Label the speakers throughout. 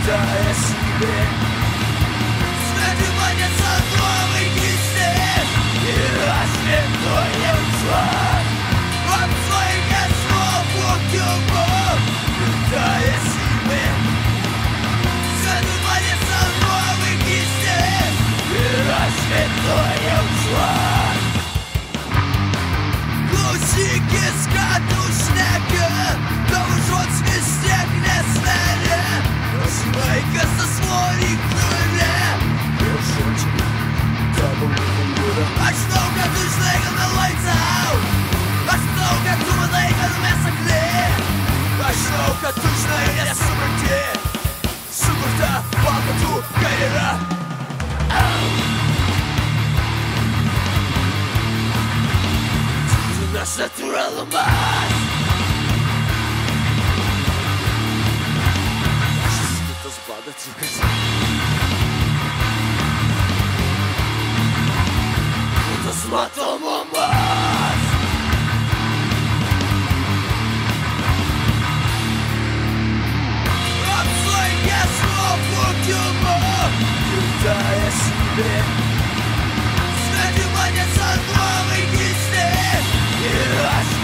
Speaker 1: Передая себе Надевается новый кисет И рассветное ушла Обслойка снова тюрьму Передая себе Надевается новый кисет И рассветное Наша натура ломать Наша света спадать и газет Это Передая себе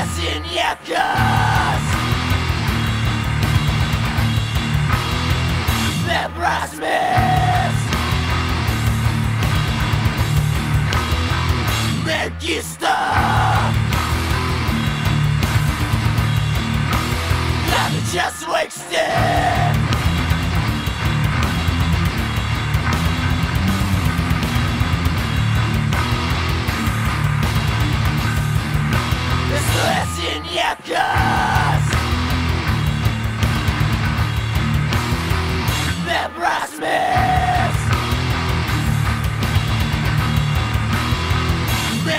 Speaker 1: Desinjekas Neprasmes Nekista Not just wasted.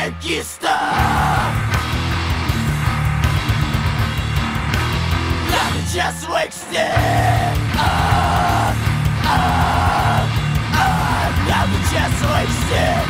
Speaker 1: conquista. Nothing just wakes it up, up, up. Just wakes